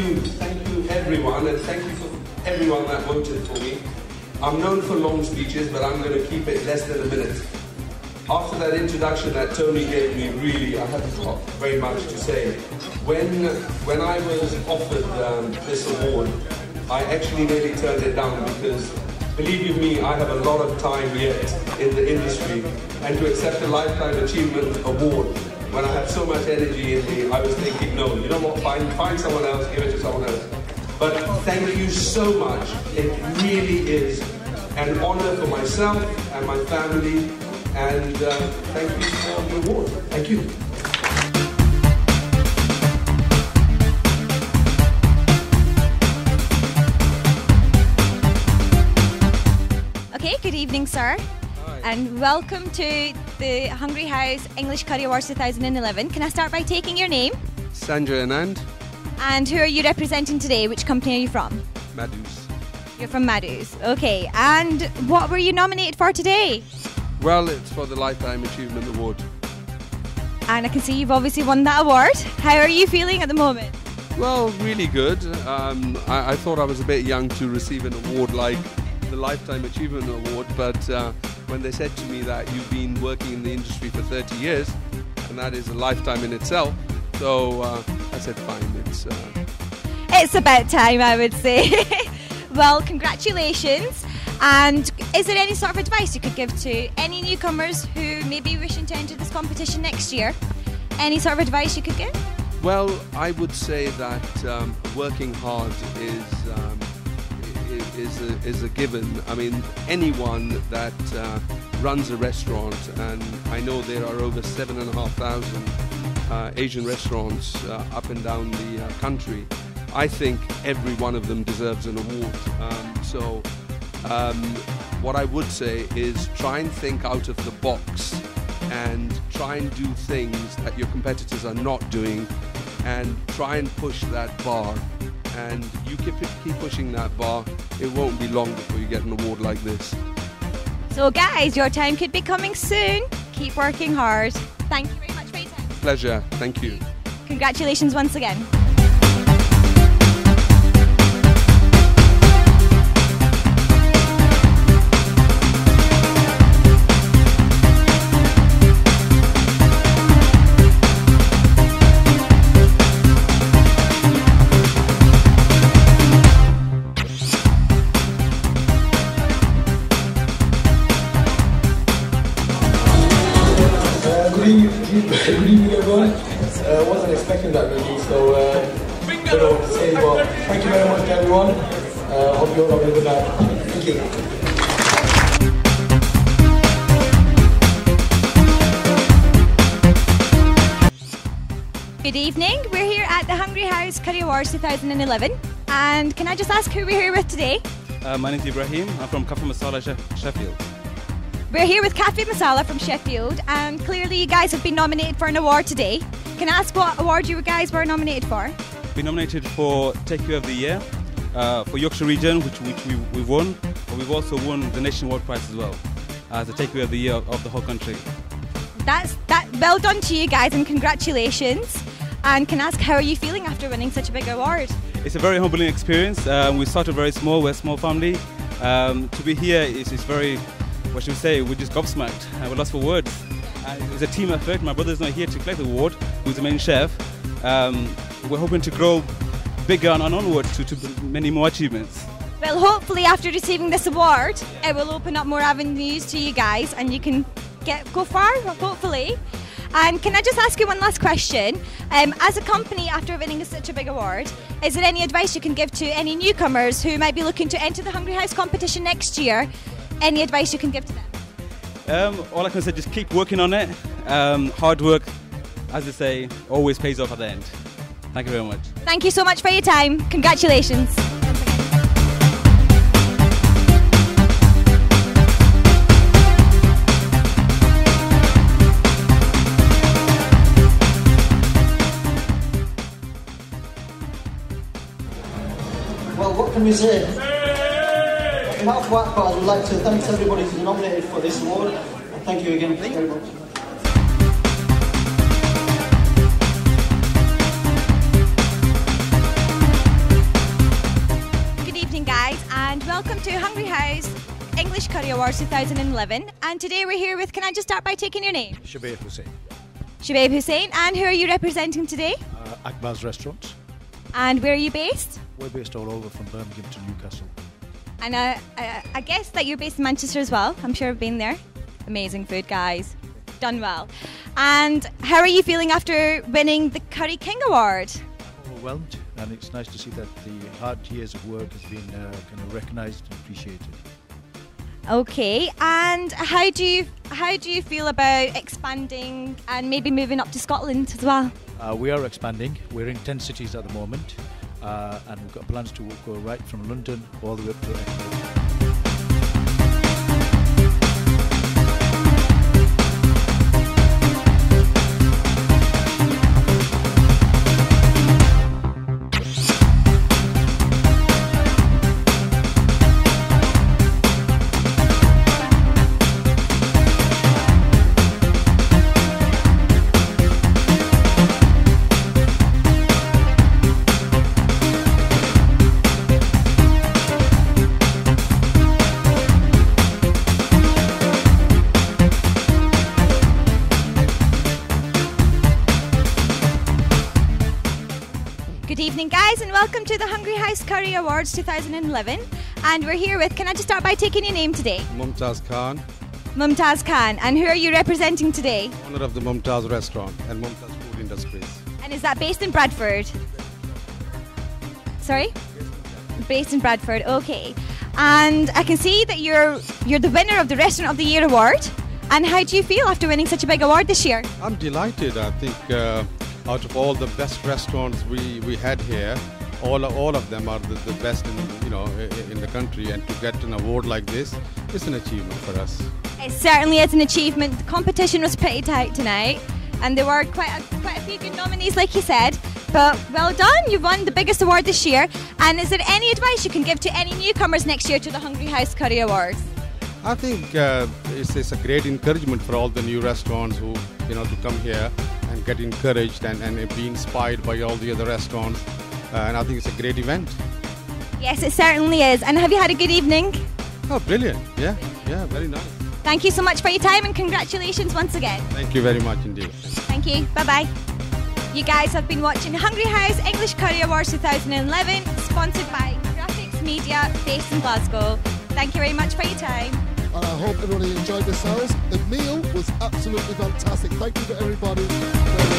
thank you, thank you everyone, and thank you for everyone that voted for me. I'm known for long speeches, but I'm going to keep it less than a minute. After that introduction that Tony gave me, really, I haven't got very much to say. When, when I was offered um, this award, I actually nearly turned it down because, believe you me, I have a lot of time yet in the industry, and to accept a Lifetime Achievement Award when I have so much energy in me, I was thinking, no, you know what, find, find someone else, give it to someone else. But thank you so much. It really is an honor for myself and my family and uh, thank you for the award. Thank you. Okay, good evening, sir. And welcome to the Hungry House English Curry Awards 2011. Can I start by taking your name? Sanjay Anand, And who are you representing today? Which company are you from? Madhu's. You're from Madhu's. Okay. And what were you nominated for today? Well, it's for the Lifetime Achievement Award. And I can see you've obviously won that award. How are you feeling at the moment? Well, really good. Um, I, I thought I was a bit young to receive an award like the Lifetime Achievement Award, but uh, when they said to me that you've been working in the industry for 30 years, and that is a lifetime in itself, so uh, I said, fine, it's. Uh, It's about time, I would say. well, congratulations. And is there any sort of advice you could give to any newcomers who may be wishing to enter this competition next year? Any sort of advice you could give? Well, I would say that um, working hard is um, is a, is a given. I mean, anyone that uh, runs a restaurant, and I know there are over seven and a half thousand uh, Asian restaurants uh, up and down the uh, country. I think every one of them deserves an award. Um, so, um, what I would say is try and think out of the box and try and do things that your competitors are not doing and try and push that bar and you keep keep pushing that bar it won't be long before you get an award like this So, guys, your time could be coming soon. Keep working hard. Thank you very much for your time. pleasure thank you Congratulations once again. Uh, hope you all have a good night. Thank you. Good evening. We're here at the Hungry House Curry Awards 2011. And can I just ask who we're here with today? Uh, my name is Ibrahim. I'm from Cafe Masala, Sheff- Sheffield. We're here with Cafe Masala from Sheffield, and clearly you guys have been nominated for an award today. Can I ask what award you guys were nominated for? Been nominated for Takeaway of the Year uh, for Yorkshire region, which, which we, we won. But we've also won the Nationwide Prize as well as the Takeaway of the Year of, of the whole country. That's that. Well done to you guys, and congratulations. And can I ask how are you feeling after winning such a big award? It's a very humbling experience. Um, we started very small, we're a small family. Um, to be here is, is very, what should we say, we're just gobsmacked. Uh, we're lost for words. Uh, it's a team effort. My brother's not here to collect the award, who's the main chef. Um, we're hoping to grow bigger and onward to, to many more achievements. Well, hopefully after receiving this award, it will open up more avenues to you guys, and you can get go far. Hopefully. And can I just ask you one last question? Um, as a company, after winning such a big award, is there any advice you can give to any newcomers who might be looking to enter the Hungry House competition next year? Any advice you can give to them? Um, all I can say, is just keep working on it. Um, hard work, as they say, always pays off at the end. Thank you very much. Thank you so much for your time. Congratulations. Well, what can we say? On behalf of Wackpart, I would like to thank everybody who's nominated for this award. And thank you again very much. Awards 2011. And today we're here with, can I just start by taking your name? Shabair Hussain, Shubaib Hussain. And who are you representing today? uh, Akbar's Restaurant. And where are you based? We're based all over from Birmingham to Newcastle. And uh, I, I guess that you're based in Manchester as well. I'm sure I've been there. Amazing food, guys. Done well. And how are you feeling after winning the Curry King Award? Overwhelmed, and it's nice to see that the hard years of work has been uh, kind of recognised and appreciated. Okay, and how do you how do you feel about expanding and maybe moving up to Scotland as well? Uh, we are expanding. We're in 10 cities at the moment, uh, and we've got plans to go right from London all the way up to Edinburgh. Evening, guys, and welcome to the Hungry House Curry Awards 2011. And we're here with. Can I just start by taking your name today? Mumtaz Khan, Mumtaz Khan. And who are you representing today? owner of the Mumtaz restaurant and Mumtaz Food Industries. And is that based in Bradford? Sorry? Based in Bradford, okay. And I can see that you're you're the winner of the Restaurant of the Year award. And how do you feel after winning such a big award this year? I'm delighted. I think uh, out of all the best restaurants we, we had here, all all of them are the, the best in you know in the country. And to get an award like this is an achievement for us. It certainly is an achievement. The competition was pretty tight tonight, and there were quite a, quite a few good nominees, like you said. But well done, you've won the biggest award this year. And is there any advice you can give to any newcomers next year to the Hungry House Curry Awards? I think uh, it's, it's a great encouragement for all the new restaurants who you know to come here and get encouraged and, and be inspired by all the other restaurants. Uh, and I think it's a great event. Yes, it certainly is. And have you had a good evening? Oh, brilliant! Yeah, yeah, very nice. Thank you so much for your time and congratulations once again. Thank you very much indeed. Thank you. Bye bye. You guys have been watching Hungry House English Curry Awards 2011, sponsored by Grafx Media based in Glasgow. Thank you very much for your time. And I hope everybody enjoyed themselves. The meal was absolutely fantastic. Thank you to everybody.